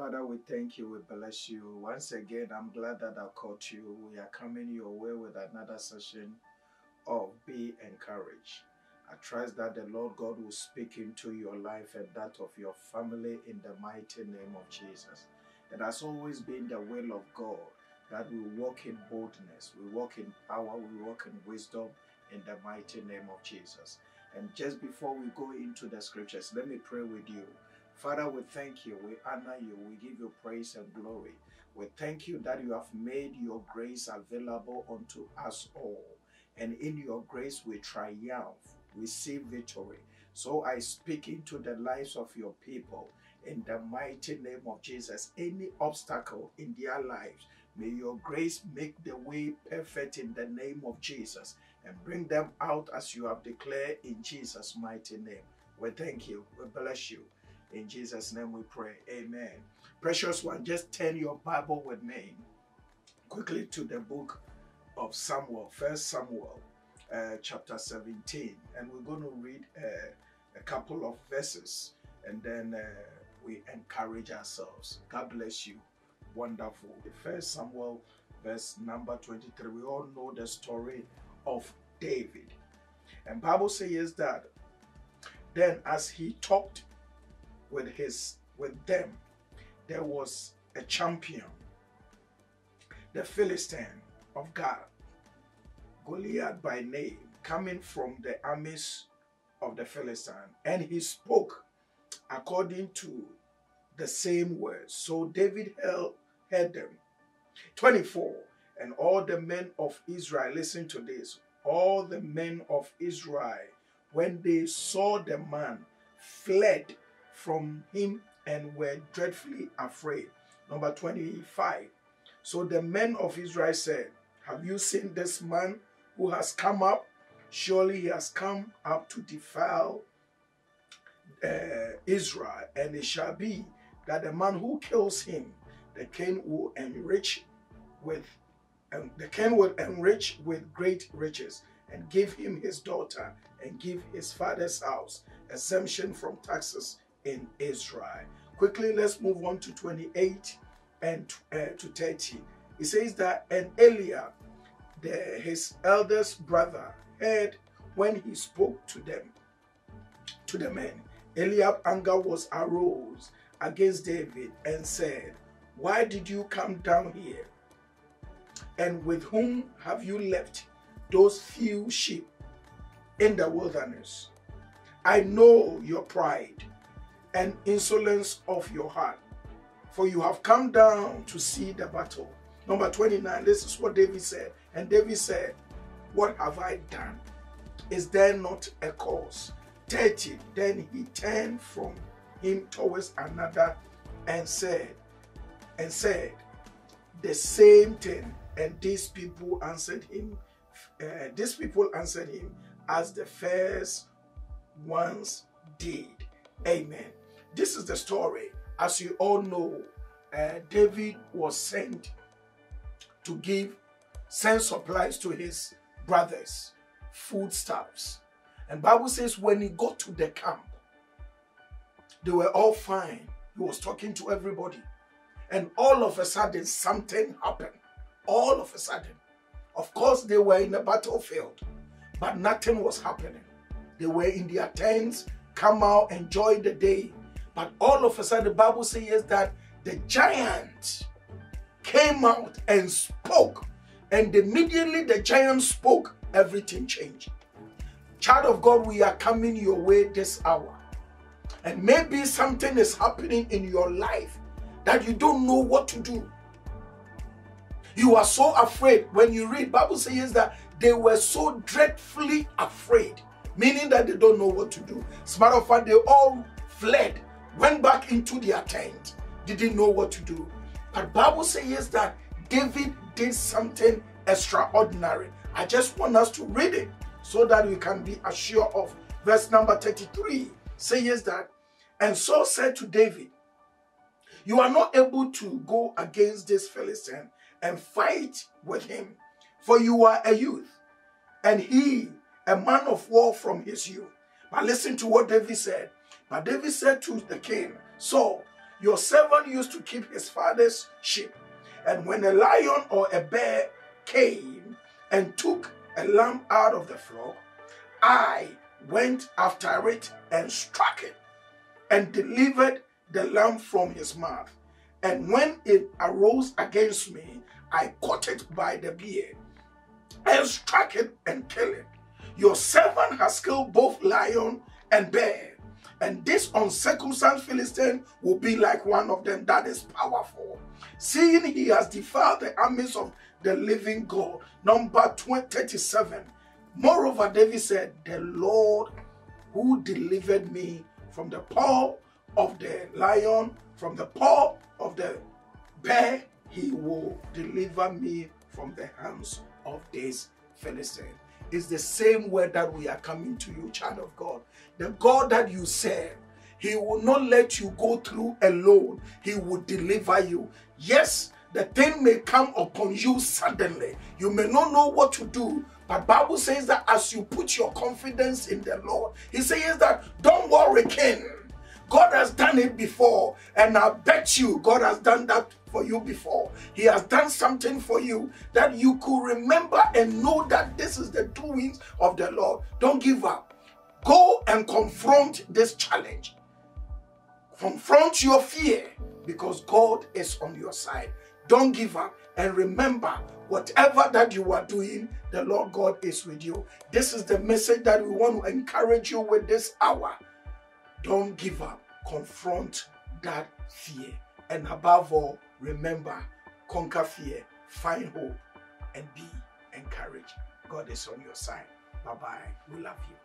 Father, we thank you. We bless you. Once again, I'm glad that I caught you. We are coming your way with another session of Be Encouraged. I trust that the Lord God will speak into your life and that of your family in the mighty name of Jesus. It has always been the will of God that we walk in boldness, we walk in power, we walk in wisdom in the mighty name of Jesus. And just before we go into the scriptures, let me pray with you. Father, we thank you, we honor you, we give you praise and glory. We thank you that you have made your grace available unto us all. And in your grace we triumph, we see victory. So I speak into the lives of your people in the mighty name of Jesus. Any obstacle in their lives, may your grace make the way perfect in the name of Jesus and bring them out as you have declared in Jesus' mighty name. We thank you, we bless you. In Jesus' name we pray. Amen. Precious one, just turn your Bible with me quickly to the book of Samuel, First Samuel, uh, chapter 17. And we're going to read uh, a couple of verses and then uh, we encourage ourselves. God bless you. Wonderful. First Samuel, verse number 23. We all know the story of David. And Bible says that then as he talked with his with them there was a champion the philistine of god goliath by name coming from the armies of the philistine. And he spoke according to the same words. So david held, heard them. 24 and all the men of israel listen to this. All the men of israel when they saw the man fled from him and were dreadfully afraid. Number 25. So the men of Israel said, Have you seen this man who has come up? Surely he has come up to defile uh, Israel, and it shall be that the man who kills him, the king will enrich with and the king will enrich with great riches and give him his daughter and give his father's house exemption from taxes in Israel. Quickly, let's move on to 28 and uh, to 30. It says that, and Eliab, the, his eldest brother, heard when he spoke to them, to the men. Eliab anger was arose against David and said, Why did you come down here? And with whom have you left those few sheep in the wilderness? I know your pride and insolence of your heart, for you have come down to see the battle. Number 29, this is what David said. And David said, What have I done? Is there not a cause? 30, then he turned from him towards another and said, and said the same thing. And these people answered him, uh, these people answered him as the first ones did. Amen. This is the story. As you all know, uh, David was sent to give, send supplies to his brothers, foodstuffs. And Bible says when he got to the camp, they were all fine. He was talking to everybody. And all of a sudden, something happened. All of a sudden. Of course, they were in a battlefield, but nothing was happening. They were in their tents, come out, enjoy the day. But all of a sudden, the Bible says that the giant came out and spoke. And immediately the giant spoke, everything changed. Child of God, we are coming your way this hour. And maybe something is happening in your life that you don't know what to do. You are so afraid. When you read, Bible says that they were so dreadfully afraid, meaning that they don't know what to do. As a matter of fact, they all fled, went back into their tent, didn't know what to do. But Bible says that David did something extraordinary. I just want us to read it so that we can be assured of. Verse number 33 says that, and Saul said to David, You are not able to go against this Philistine and fight with him, for you are a youth, and he a man of war from his youth. But listen to what David said. But David said to the king, Saul, Your servant used to keep his father's sheep. And when a lion or a bear came and took a lamb out of the flock, I went after it and struck it and delivered the lamb from his mouth. And when it arose against me, I caught it by the beard and struck it and killed it. Your servant has killed both lion and bear. And this uncircumcised Philistine will be like one of them that is powerful. Seeing he has defiled the armies of the living God. Number 37. Moreover, David said, The Lord who delivered me from the paw of the lion, from the paw of the bear, he will deliver me from the hands of this Philistine. It's the same word that we are coming to you, child of God. The God that you serve, He will not let you go through alone. He will deliver you. Yes, the thing may come upon you suddenly. You may not know what to do, but Bible says that as you put your confidence in the Lord, He says that don't worry, King. God has done it before, and I bet you God has done that for you before. He has done something for you that you could remember and know that this is the doings of the Lord. Don't give up. Go and confront this challenge. Confront your fear because God is on your side. Don't give up. And remember, whatever that you are doing, the Lord God is with you. This is the message that we want to encourage you with this hour. Don't give up. Confront that fear. And above all, remember, conquer fear, find hope, and be encouraged. God is on your side. Bye bye. We love you.